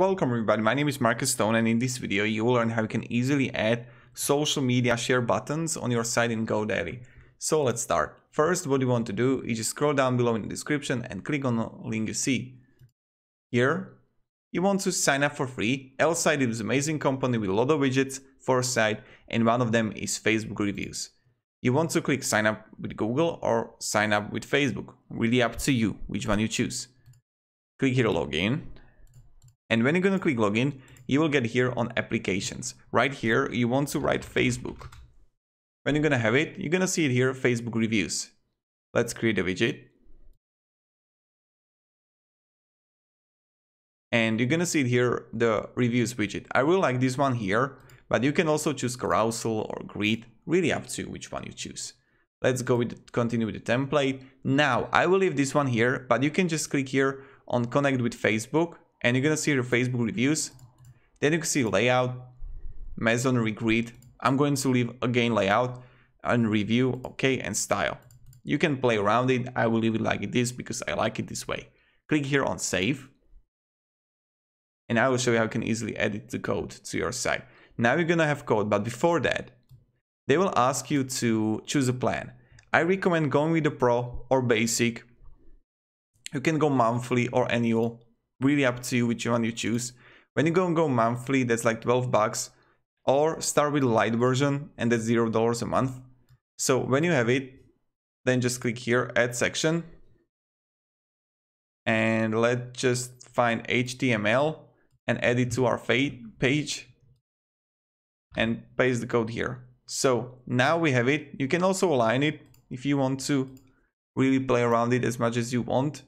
Welcome everybody, my name is Marcus Stone and in this video you will learn how you can easily add social media share buttons on your site in GoDaddy. So let's start. First what you want to do is just scroll down below in the description and click on the link you see. Here you want to sign up for free. Elfsight is an amazing company with a lot of widgets for a site and one of them is Facebook reviews. You want to click sign up with Google or sign up with Facebook. Really up to you which one you choose. Click here to login and when you're going to click login, you will get here on applications. Right here, you want to write Facebook. When you're going to have it, you're going to see it here, Facebook reviews. Let's create a widget. And you're going to see it here, the reviews widget. I really like this one here, but you can also choose carousel or grid, really up to which one you choose. Let's go with continue with the template. Now, I will leave this one here, but you can just click here on connect with Facebook and you're gonna see your Facebook reviews. Then you can see layout, Masonry grid. I'm going to leave again layout and review, okay, and style. You can play around it. I will leave it like this because I like it this way. Click here on save. And I will show you how you can easily edit the code to your site. Now you're gonna have code, but before that, they will ask you to choose a plan. I recommend going with the pro or basic. You can go monthly or annual really up to you which one you choose. When you go and go monthly, that's like 12 bucks. Or start with light version and that's zero dollars a month. So when you have it, then just click here, add section. And let's just find HTML and add it to our page and paste the code here. So now we have it. You can also align it if you want to really play around it as much as you want.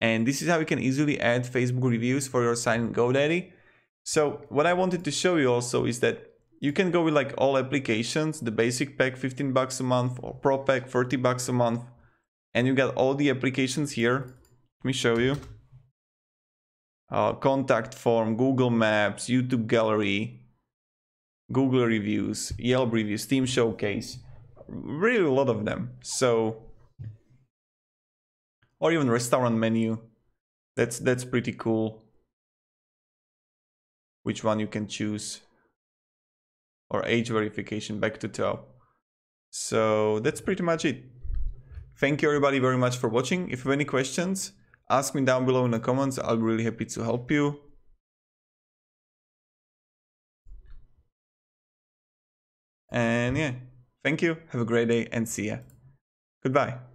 And this is how you can easily add Facebook reviews for your site in GoDaddy. So what I wanted to show you also is that you can go with like all applications, the basic pack 15 bucks a month or pro pack 30 bucks a month. And you got all the applications here. Let me show you. Uh, contact form, Google Maps, YouTube Gallery, Google reviews, Yelp reviews, Team Showcase, really a lot of them. So or even restaurant menu. That's that's pretty cool. Which one you can choose. Or age verification back to top. So that's pretty much it. Thank you everybody very much for watching. If you have any questions, ask me down below in the comments. I'll be really happy to help you. And yeah, thank you. Have a great day and see ya. Goodbye.